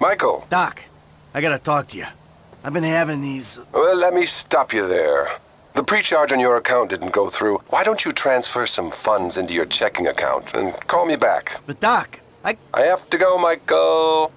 Michael. Doc, I gotta talk to you. I've been having these... Uh, well, let me stop you there. The pre-charge on your account didn't go through. Why don't you transfer some funds into your checking account and call me back? But Doc, I... I have to go, Michael.